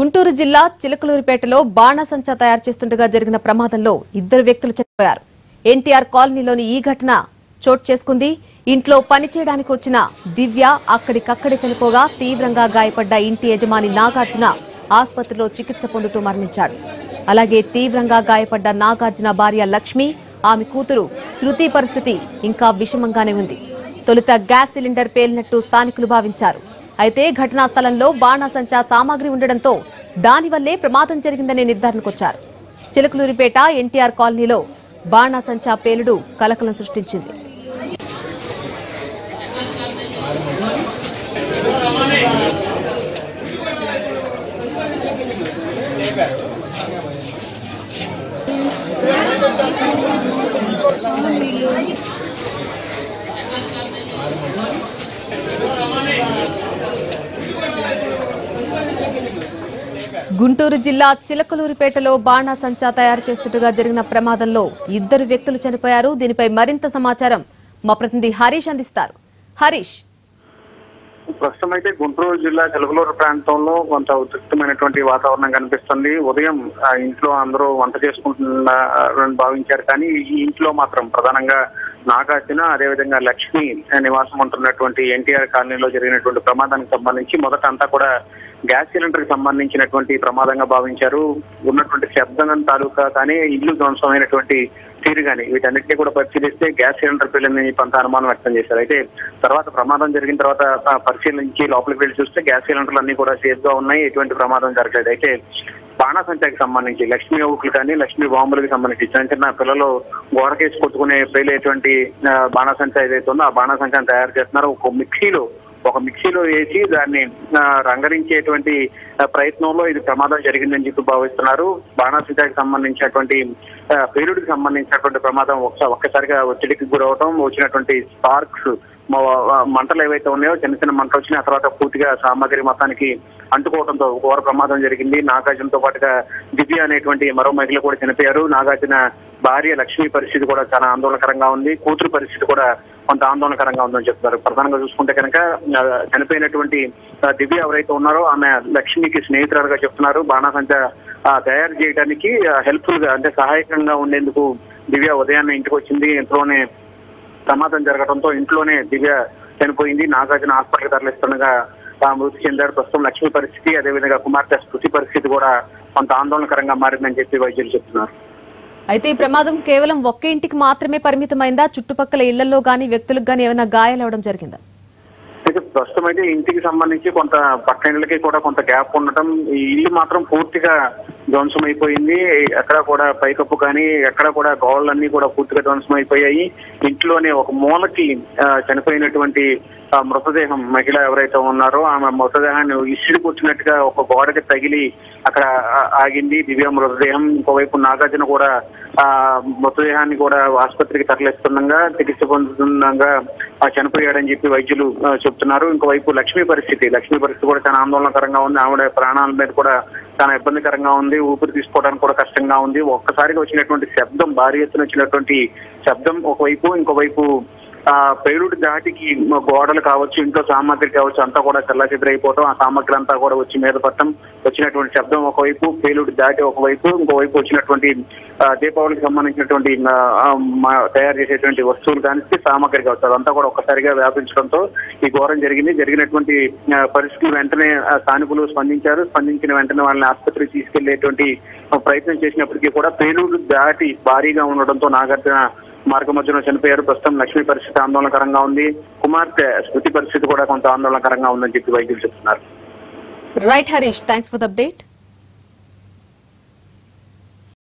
గుంటూరు జిల్లా చిలకలూరిపేటలో బాణసంచా తయారు చేస్తుండగా జరిగిన ప్రమాదంలో ఇద్దరు వ్యక్తులు చనిపోయారు. ఎన్టీఆర్ కాలనీలోని ఈ ఘటన చోటు చేసుకుంది. ఇంట్లో పనిచేయడానికి వచ్చిన దివ్య అక్కడికక్కడే చనిపోగా తీవ్రంగా గాయపడ్డ ఇంటి యజమాని నాగార్జున ఆసుపత్రిలో చికిత్స పొందుతూ మరణించాడు. అలాగే తీవ్రంగా గాయపడ్డ నాగార్జున భార్య లక్ష్మి ఆమె కూతురు శృతి పరిస్థితి ఇంకా విషమంగానే ఉంది. తొలుత గ్యాస్ సిలిండర్ పేలినట్టు స్థానికులు భావించారు. అయితే ఘటనా స్థలంలో బాణాసంచా సామాగ్రి ఉండడంతో దానివల్లే ప్రమాదం జరిగిందనే నిర్ధారణకొచ్చారు. చిలకలూరిపేట ఎన్టీఆర్ కాలనీలో బాణాసంచా పేలుడు కలకలం సృష్టించింది. గుంటూరు జిల్లా చిలకలూరిపేటలో బాణాసంచా తయారు చేస్తుండగా జరిగిన ప్రమాదంలో ఇద్దరు వ్యక్తులు చనిపోయారు. దీనిపై మరింత సమాచారం మా ప్రతినిధి హరీష్ అందిస్తారు. హరీష్. ప్రస్తుతం అయితే గుంటూరు జిల్లా తెలుగులూరు ప్రాంతంలో కొంత ఉద్రిక్తమైనటువంటి వాతావరణం కనిపిస్తుంది. ఉదయం ఆ, ఇంట్లో అందరూ వంట చేసుకుంటున్నారని భావించారు. కానీ ఈ ఇంట్లో మాత్రం ప్రధానంగా నాగార్జున అదేవిధంగా లక్ష్మి నివాసం ఉంటున్నటువంటి ఎన్టీఆర్ కాలనీలో జరిగినటువంటి ప్రమాదానికి సంబంధించి మొదట అంతా కూడా గ్యాస్ సిలిండర్కి సంబంధించినటువంటి ప్రమాదంగా భావించారు. ఉన్నటువంటి శబ్దం తాలూకా కానీ ఇల్లు ధ్వంసమైనటువంటి తీరు కానీ వీటన్నిటినీ కూడా పరిశీలిస్తే గ్యాస్ సిలిండర్ పిల్లల్ని కొంత అనుమానం వ్యక్తం చేశారు. అయితే తర్వాత ప్రమాదం జరిగిన తర్వాత పరిశీలించి లోపలికి వెళ్ళి చూస్తే గ్యాస్ సిలిండర్లు అన్ని కూడా సేఫ్గా ఉన్నాయి. ఎటువంటి ప్రమాదం జరగలేదు. అయితే బాణాసంచాకి సంబంధించి లక్ష్మీ ఊకులు కానీ లక్ష్మీ బాంబులకు సంబంధించి చిన్న చిన్న పిల్లలు గోడకేసి కొట్టుకునే పేలేటువంటి ఆ, ఏదైతే ఉందో ఆ బాణాసంచాన్ని తయారు చేస్తున్నారు. ఒక మిక్సీలో ఒక మిక్సీలో వేసి దాన్ని ఆ, రంగరించేటువంటి ప్రయత్నంలో ఇది ప్రమాదం జరిగిందని చెప్పి భావిస్తున్నారు. బాణాసంచాకి సంబంధించినటువంటి పేలుడికి సంబంధించినటువంటి ప్రమాదం ఒకసారి ఒక్కసారిగా ఒత్తిడికి గురవటం వచ్చినటువంటి స్పార్క్స్ మంటలు ఏవైతే ఉన్నాయో చిన్న చిన్న మంటలు వచ్చినాయి. ఆ తర్వాత పూర్తిగా సామాగ్రి మొత్తానికి అంటుకోవడంతో ఘోర ప్రమాదం జరిగింది. నాగార్జునతో పాటుగా దివ్య అనేటువంటి మరో మహిళ కూడా చనిపోయారు. నాగార్జున భార్య లక్ష్మి పరిస్థితి కూడా చాలా ఆందోళనకరంగా ఉంది. కూతురు పరిస్థితి కూడా కొంత ఆందోళనకరంగా ఉందని చెప్తున్నారు. ప్రధానంగా చూసుకుంటే కనుక చనిపోయినటువంటి దివ్య ఎవరైతే ఉన్నారో ఆమె లక్ష్మికి స్నేహితురాలుగా చెప్తున్నారు. బాణాసంచ తయారు చేయడానికి హెల్ప్ఫుల్గా అంటే సహాయకంగా ఉండేందుకు దివ్య ఉదయాన్నే ఇంటికి వచ్చింది. ఇంట్లోనే ప్రమాదం జరగడంతో ఇంట్లోనే దివ్య చనిపోయింది. నాగార్జున హాస్పిటల్ తరలిస్తుండగా మృతి చెందారు ప్రస్తుతం లక్ష్మి పరిస్థితి అదేవిధంగా కుమార్తె స్మృతి పరిస్థితి కూడా కొంత ఆందోళనకరంగా మారిందని చెప్పి వైద్యులు చెప్తున్నారు. అయితే ఈ ప్రమాదం కేవలం ఒక్క ఇంటికి మాత్రమే పరిమితమైందా? చుట్టుపక్కల ఇళ్ళలో గాని వ్యక్తులకు గాని ఏమైనా గాయాలవడం జరిగిందా? అయితే ప్రస్తుతం అయితే ఇంటికి సంబంధించి కొంత పక్క ఇళ్ళకి కూడా కొంత గ్యాప్ ఉండటం ఈ ఇల్లు మాత్రం పూర్తిగా ధ్వంసం అయిపోయింది ఎక్కడ కూడా పైకప్పు కానీ ఎక్కడ కూడా గోళ్ళన్నీ కూడా పూర్తిగా ధ్వంసం అయిపోయాయి ఇంట్లోనే ఒక మూలకి చనిపోయినటువంటి మృతదేహం మహిళ ఎవరైతే ఉన్నారో ఆమె మృతదేహాన్ని ఇసిడి కూర్చున్నట్టుగా ఒక గోడకి తగిలి అక్కడ ఆగింది. దివ్య మృతదేహం. ఇంకోవైపు నాగార్జున కూడా ఆ మృతదేహాన్ని కూడా ఆసుపత్రికి తరలిస్తుండగా చికిత్స పొందుతుండగా ఆ చనిపోయాడని చెప్పి వైద్యులు చెప్తున్నారు. ఇంకోవైపు లక్ష్మి పరిస్థితి. లక్ష్మి పరిస్థితి కూడా చాలా ఆందోళనకరంగా ఉంది. ఆవిడ ప్రాణాల మీద కూడా చాలా ఇబ్బందికరంగా ఉంది. ఊపిరి తీసుకోవడానికి కూడా కష్టంగా ఉంది. ఒక్కసారిగా వచ్చినటువంటి శబ్దం భారీ ఎత్తున వచ్చినటువంటి శబ్దం ఒకవైపు ఇంకోవైపు ఆ పేలుడు దాటికి గోడలు కావచ్చు ఇంట్లో సామాగ్రి కావచ్చు అంతా కూడా చల్లాచెదరైపోవటం ఆ సామాగ్రి అంతా కూడా వచ్చి మీద పట్టడం వచ్చినటువంటి శబ్దం ఒకవైపు పేలుడు దాటి ఒకవైపు ఇంకోవైపు వచ్చినటువంటి దీపావళికి సంబంధించినటువంటి తయారు చేసేటువంటి వస్తువులు కానీ సామాగ్రి కావచ్చు. అదంతా కూడా ఒక్కసారిగా వ్యాపించడంతో ఈ ఘోరం జరిగింది. జరిగినటువంటి పరిస్థితులు వెంటనే స్థానికులు స్పందించారు. స్పందించిన వెంటనే వాళ్ళని ఆసుపత్రికి తీసుకెళ్ళేటువంటి ప్రయత్నం చేసినప్పటికీ కూడా పేలుడు దాటి భారీగా ఉండడంతో నాగార్జున మార్గ మధ్యలో చనిపోయారు. ప్రస్తుతం లక్ష్మి పరిస్థితి ఆందోళనకరంగా ఉంది. కుమార్తె స్మృతి పరిస్థితి కూడా కొంత ఆందోళనకరంగా ఉందని చెప్పి వైద్యులు చెప్తున్నారు. Right Harish thanks for update